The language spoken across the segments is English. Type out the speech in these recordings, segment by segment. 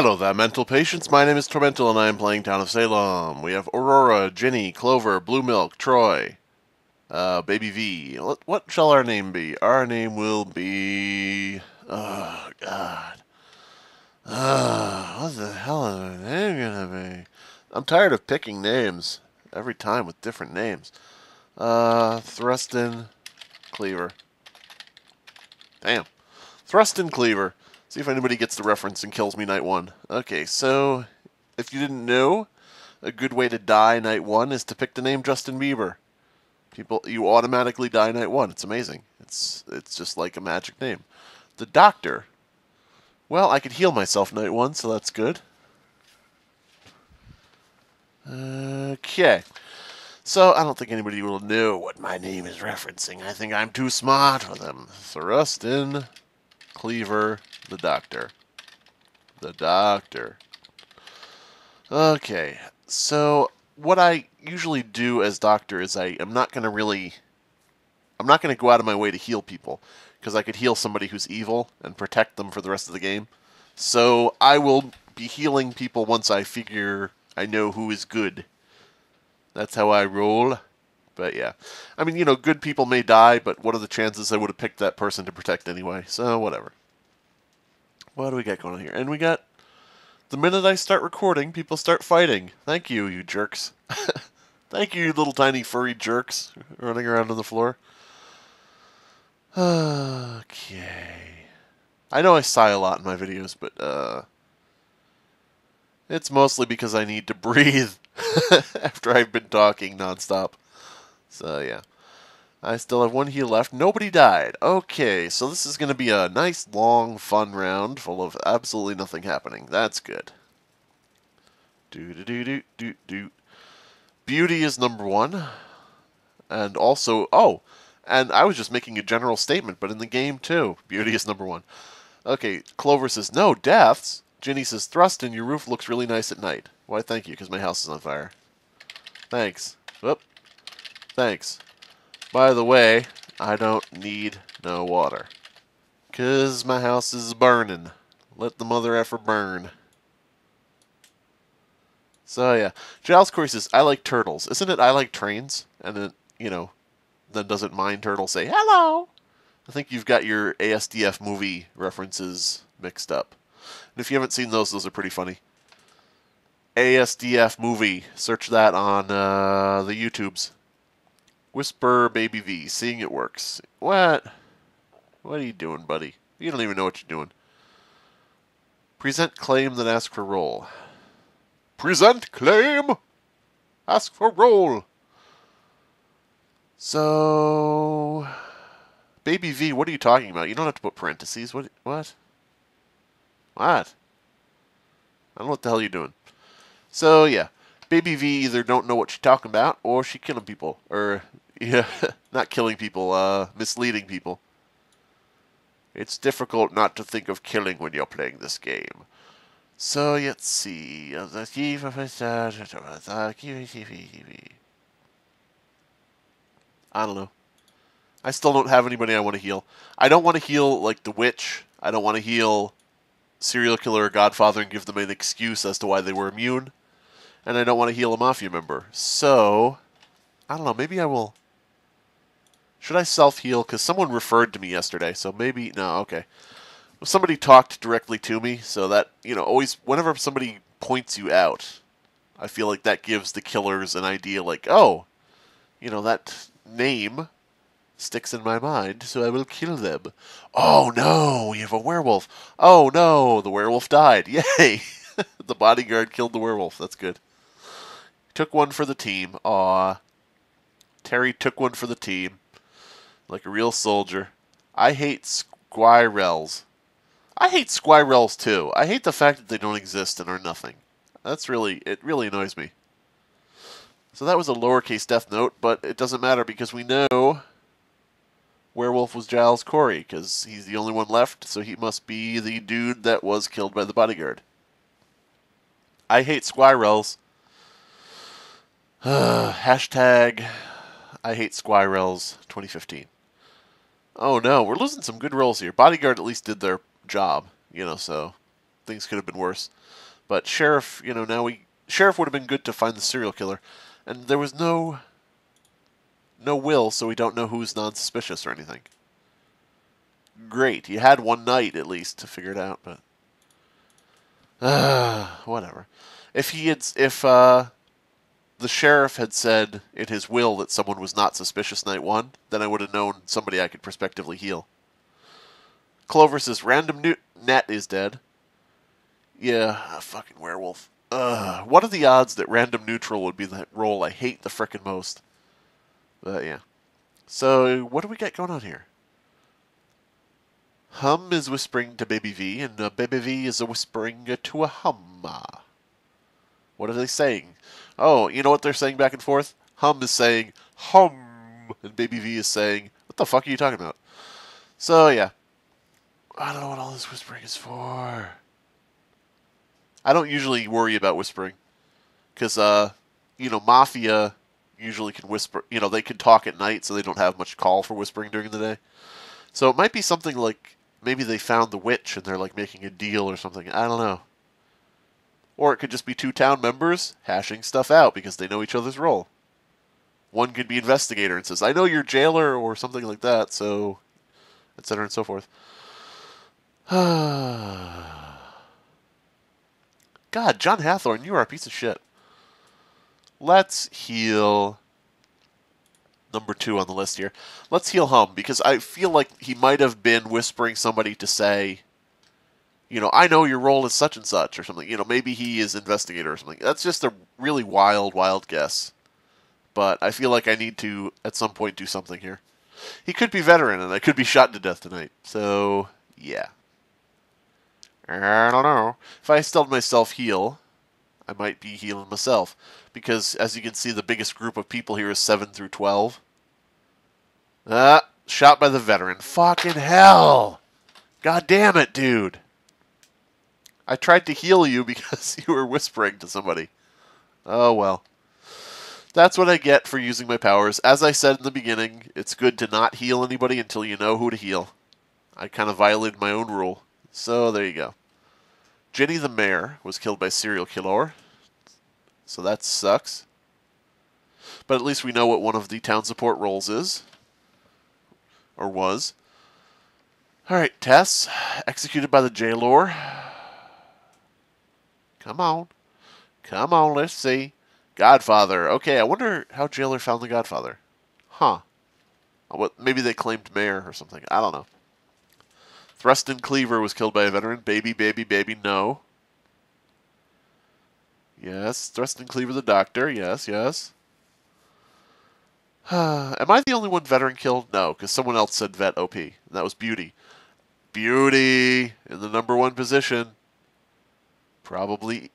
Hello there, mental patients. My name is Tormental, and I am playing Town of Salem. We have Aurora, Ginny, Clover, Blue Milk, Troy, uh, Baby V. What, what shall our name be? Our name will be. Oh, God. Uh, what the hell is our name gonna be? I'm tired of picking names every time with different names. Uh, Thrustin Cleaver. Damn. Thrustin Cleaver. See if anybody gets the reference and kills me night one. Okay, so if you didn't know, a good way to die night one is to pick the name Justin Bieber. People, you automatically die night one. It's amazing. It's it's just like a magic name. The Doctor. Well, I could heal myself night one, so that's good. Okay. So I don't think anybody will know what my name is referencing. I think I'm too smart for them. Thrustin Cleaver the Doctor. The Doctor. Okay, so what I usually do as Doctor is I am not going to really. I'm not going to go out of my way to heal people, because I could heal somebody who's evil and protect them for the rest of the game. So I will be healing people once I figure I know who is good. That's how I roll. But yeah. I mean, you know, good people may die, but what are the chances I would have picked that person to protect anyway? So, whatever. What do we got going on here? And we got the minute I start recording, people start fighting. Thank you, you jerks. Thank you, you little tiny furry jerks running around on the floor. Okay. I know I sigh a lot in my videos, but uh it's mostly because I need to breathe after I've been talking nonstop. So yeah. I still have one heal left. Nobody died. Okay, so this is going to be a nice, long, fun round full of absolutely nothing happening. That's good. Do do do do do do. Beauty is number one, and also oh, and I was just making a general statement, but in the game too, beauty is number one. Okay, Clover says no deaths. Ginny says thrust, and your roof looks really nice at night. Why, thank you, because my house is on fire. Thanks. Whoop. Thanks. By the way, I don't need no water. Cause my house is burning. Let the mother effer burn. So yeah. Giles Corey says, I like turtles. Isn't it I like trains? And then, you know, then doesn't mind turtles say, hello? I think you've got your ASDF movie references mixed up. And if you haven't seen those, those are pretty funny. ASDF movie. Search that on uh, the YouTubes. Whisper Baby V, seeing it works. What? What are you doing, buddy? You don't even know what you're doing. Present claim, then ask for role. Present claim! Ask for role! So... Baby V, what are you talking about? You don't have to put parentheses. What? What? What? I don't know what the hell you're doing. So, yeah. Baby V either don't know what she's talking about, or she killing people, or yeah, not killing people, uh, misleading people. It's difficult not to think of killing when you're playing this game. So let's see. I don't know. I still don't have anybody I want to heal. I don't want to heal like the witch. I don't want to heal serial killer or Godfather and give them an excuse as to why they were immune and I don't want to heal a Mafia member. So, I don't know, maybe I will... Should I self-heal? Because someone referred to me yesterday, so maybe... No, okay. Somebody talked directly to me, so that, you know, always... Whenever somebody points you out, I feel like that gives the killers an idea like, oh, you know, that name sticks in my mind, so I will kill them. Oh no, we have a werewolf. Oh no, the werewolf died. Yay! the bodyguard killed the werewolf. That's good. Took one for the team. Aw. Terry took one for the team. Like a real soldier. I hate squirrels. I hate squirrels too. I hate the fact that they don't exist and are nothing. That's really, it really annoys me. So that was a lowercase death note, but it doesn't matter because we know Werewolf was Giles Corey, because he's the only one left, so he must be the dude that was killed by the bodyguard. I hate squirrels. hashtag I hate Squirrels 2015. Oh no, we're losing some good roles here. Bodyguard at least did their job, you know, so things could have been worse. But sheriff, you know, now we sheriff would have been good to find the serial killer, and there was no no will, so we don't know who's non-suspicious or anything. Great, you had one night at least to figure it out, but uh, whatever. If he had, if uh, the sheriff had said in his will that someone was not suspicious night one, then I would have known somebody I could prospectively heal. Clover says random new- net is dead. Yeah, a fucking werewolf. Ugh. What are the odds that random neutral would be the role I hate the frickin' most? But yeah. So what do we got going on here? Hum is whispering to Baby V, and uh, Baby V is whispering to a hum. What are they saying? Oh, you know what they're saying back and forth? Hum is saying hum, and Baby V is saying, "What the fuck are you talking about?" So yeah, I don't know what all this whispering is for. I don't usually worry about whispering, because uh, you know, mafia usually can whisper. You know, they can talk at night, so they don't have much call for whispering during the day. So it might be something like maybe they found the witch and they're like making a deal or something. I don't know. Or it could just be two town members hashing stuff out because they know each other's role. One could be investigator and says, "I know you're jailer" or something like that. So, etc. and so forth. God, John Hathorne, you are a piece of shit. Let's heal number two on the list here. Let's heal Hum because I feel like he might have been whispering somebody to say, you know, I know your role is such and such or something. You know, maybe he is investigator or something. That's just a really wild, wild guess. But I feel like I need to at some point do something here. He could be veteran and I could be shot to death tonight. So yeah. I don't know. If I still myself heal, I might be healing myself. Because, as you can see, the biggest group of people here is 7 through 12. Ah, shot by the veteran. Fucking hell! God damn it, dude! I tried to heal you because you were whispering to somebody. Oh well. That's what I get for using my powers. As I said in the beginning, it's good to not heal anybody until you know who to heal. I kind of violated my own rule. So there you go. Jenny the mayor was killed by serial killer. So that sucks. But at least we know what one of the town support roles is. Or was. Alright, Tess. Executed by the jailor. Come on. Come on, let's see. Godfather. Okay, I wonder how jailer found the Godfather. Huh. Uh, what? Maybe they claimed mayor or something. I don't know. Thrustin Cleaver was killed by a veteran. Baby, baby, baby, no. Yes, Thrustin Cleaver the doctor. Yes, yes. Am I the only one veteran killed? No, because someone else said vet OP. And that was Beauty. Beauty in the number one position. Probably.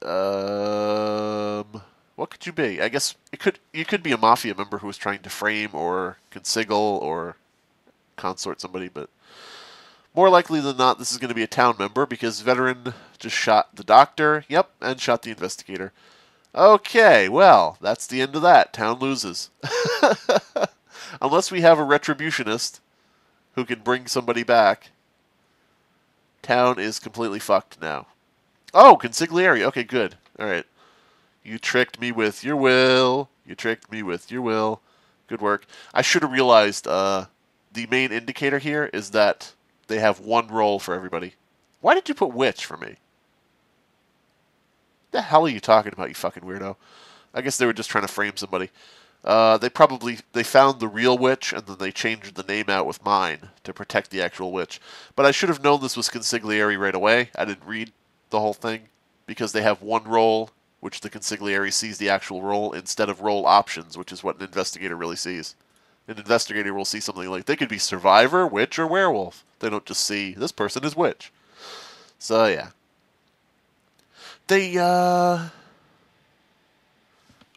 Um, what could you be? I guess it could. You could be a mafia member who was trying to frame or consigle or consort somebody, but more likely than not, this is going to be a town member because veteran just shot the doctor, yep, and shot the investigator. Okay, well, that's the end of that. Town loses. Unless we have a retributionist who can bring somebody back, town is completely fucked now. Oh, consigliere. Okay, good. All right. You tricked me with your will. You tricked me with your will. Good work. I should have realized uh, the main indicator here is that they have one role for everybody. Why did you put witch for me? The hell are you talking about, you fucking weirdo? I guess they were just trying to frame somebody. Uh, they probably they found the real witch and then they changed the name out with mine to protect the actual witch. But I should have known this was consigliere right away. I didn't read the whole thing because they have one role, which the consigliere sees the actual role instead of role options, which is what an investigator really sees. An investigator will see something like they could be survivor, witch, or werewolf. They don't just see this person is witch. So yeah. They uh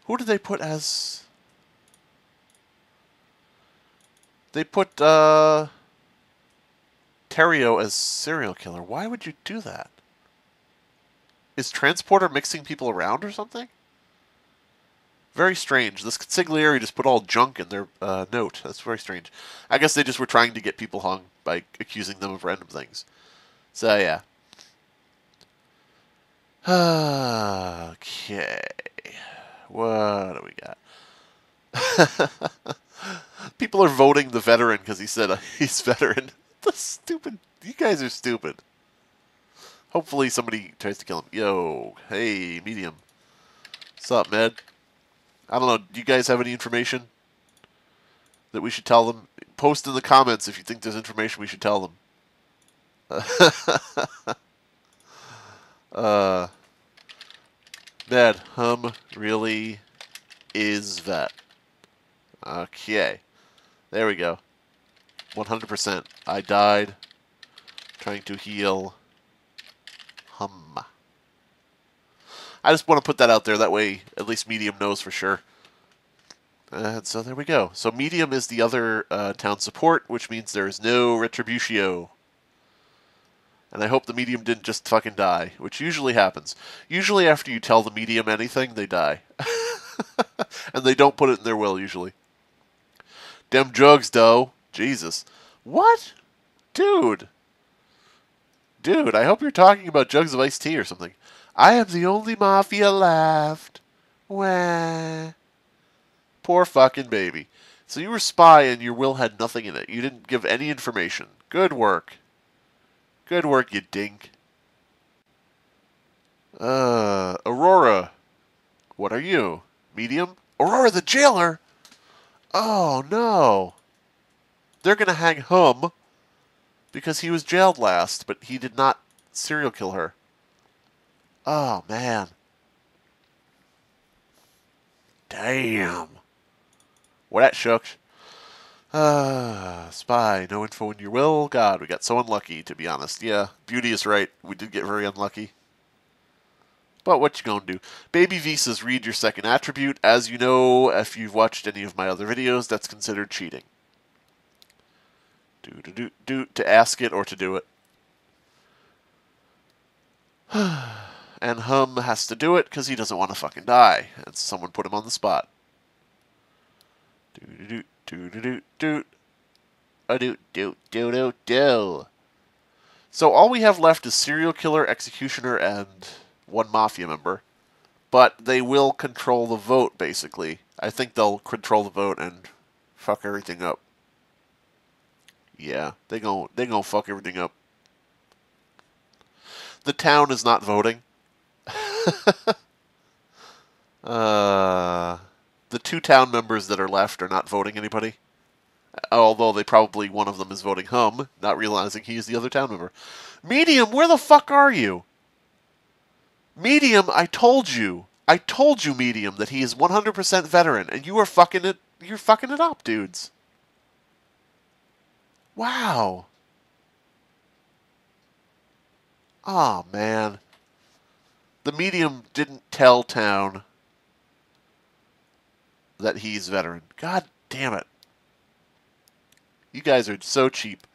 who did they put as They put uh Terrio as serial killer. Why would you do that? Is Transporter mixing people around or something? Very strange. This consigliere just put all junk in their uh, note. That's very strange. I guess they just were trying to get people hung by accusing them of random things. So, yeah. Okay. What do we got? People are voting the veteran because he said uh, he's veteran. the stupid. You guys are stupid. Hopefully somebody tries to kill him. Yo, hey, medium. What's up, Med? I don't know. Do you guys have any information that we should tell them? Post in the comments if you think there's information we should tell them. uh, Med, hum really is that. Okay. There we go. 100%. I died trying to heal hum. I just want to put that out there. That way, at least Medium knows for sure. And so there we go. So Medium is the other uh, town support, which means there is no Retributio. And I hope the Medium didn't just fucking die, which usually happens. Usually after you tell the Medium anything, they die. and they don't put it in their will, usually. Dem drugs, though. Jesus. What? Dude. Dude, I hope you're talking about jugs of iced tea or something. I am the only mafia left. Wah. Poor fucking baby. So you were spy and your will had nothing in it. You didn't give any information. Good work. Good work, you dink. Uh, Aurora. What are you? Medium? Aurora the jailer? Oh, no. They're going to hang Hum because he was jailed last, but he did not serial kill her. Oh, man. Damn. What that shucks. Ah, uh, spy, no info in your will. God, we got so unlucky, to be honest. Yeah, Beauty is right. We did get very unlucky. But what you gonna do? Baby V says read your second attribute. As you know, if you've watched any of my other videos, that's considered cheating. Do to do do to ask it or to do it. and Hum has to do it because he doesn't want to fucking die. And someone put him on the spot. Do do do do do do a do do do do do. So all we have left is serial killer, executioner, and one mafia member. But they will control the vote, basically. I think they'll control the vote and fuck everything up. Yeah, they go they gonna fuck everything up. The town is not voting. uh, the two town members that are left are not voting anybody. Although they probably one of them is voting hum, not realizing he is the other town member. Medium, where the fuck are you? Medium, I told you. I told you, Medium, that he is 100% veteran, and you are fucking it. You're fucking it up, dudes. Wow. Oh, man. The medium didn't tell town that he's veteran. God damn it. You guys are so cheap.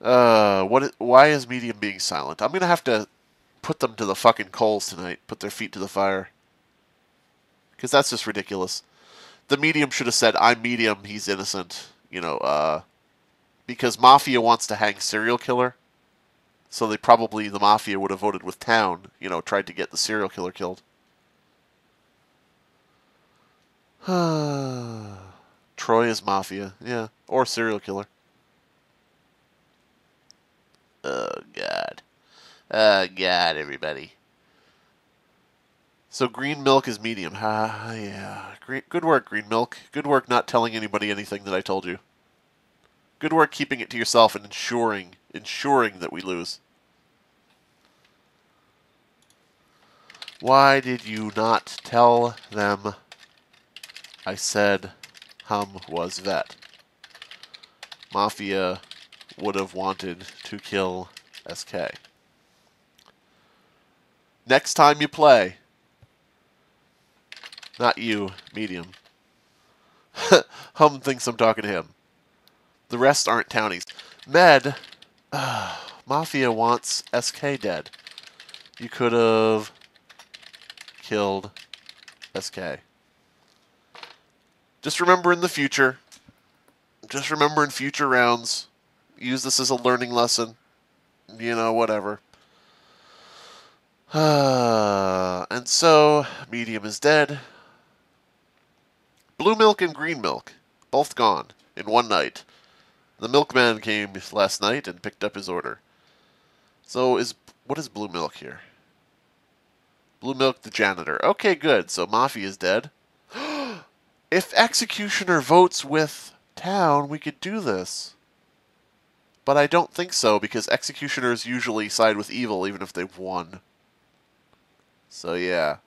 Uh, what? Why is medium being silent? I'm gonna have to put them to the fucking coals tonight. Put their feet to the fire. Because that's just ridiculous. The medium should have said, "I'm medium. He's innocent." You know, uh, because Mafia wants to hang serial killer. So they probably, the Mafia would have voted with Town, you know, tried to get the serial killer killed. Troy is Mafia, yeah. Or serial killer. Oh, God. Oh, God, everybody. So green milk is medium. Ah, yeah. Good work, green milk. Good work not telling anybody anything that I told you. Good work keeping it to yourself and ensuring ensuring that we lose. Why did you not tell them I said Hum was vet? Mafia would have wanted to kill SK. Next time you play, not you, medium. hum thinks I'm talking to him. The rest aren't townies. Med, uh, Mafia wants SK dead. You could have killed SK. Just remember in the future. Just remember in future rounds. Use this as a learning lesson. You know, whatever. Uh, and so, medium is dead. Blue milk and green milk, both gone in one night. The milkman came last night and picked up his order. So is what is blue milk here? Blue milk, the janitor. Okay, good. So Mafi is dead. if executioner votes with town, we could do this. But I don't think so because executioners usually side with evil even if they've won. So yeah.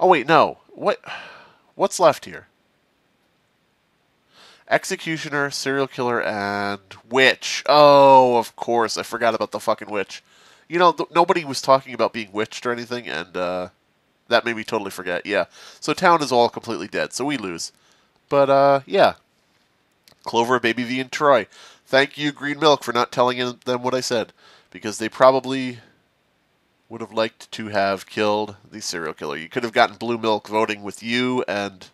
Oh wait, no. What what's left here? Executioner, serial killer, and witch. Oh, of course. I forgot about the fucking witch. You know, th- nobody was talking about being witched or anything, and uh, that made me totally forget. Yeah. So town is all completely dead, so we lose. But uh, yeah. Clover, Baby V, and Troy. Thank you, Green Milk, for not telling them what I said, because they probably would have liked to have killed the serial killer. You could have gotten Blue Milk voting with you and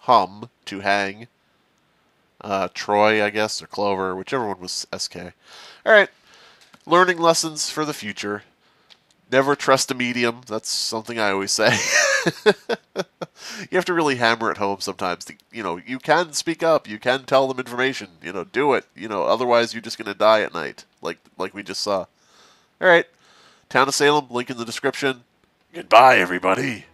Hum to hang uh, Troy, I guess, or Clover, whichever one was SK. All right, learning lessons for the future. Never trust a medium. That's something I always say. you have to really hammer it home sometimes. To, you know, you can speak up. You can tell them information. You know, do it. You know, otherwise you're just gonna die at night, like like we just saw. All right, Town of Salem. Link in the description. Goodbye, everybody.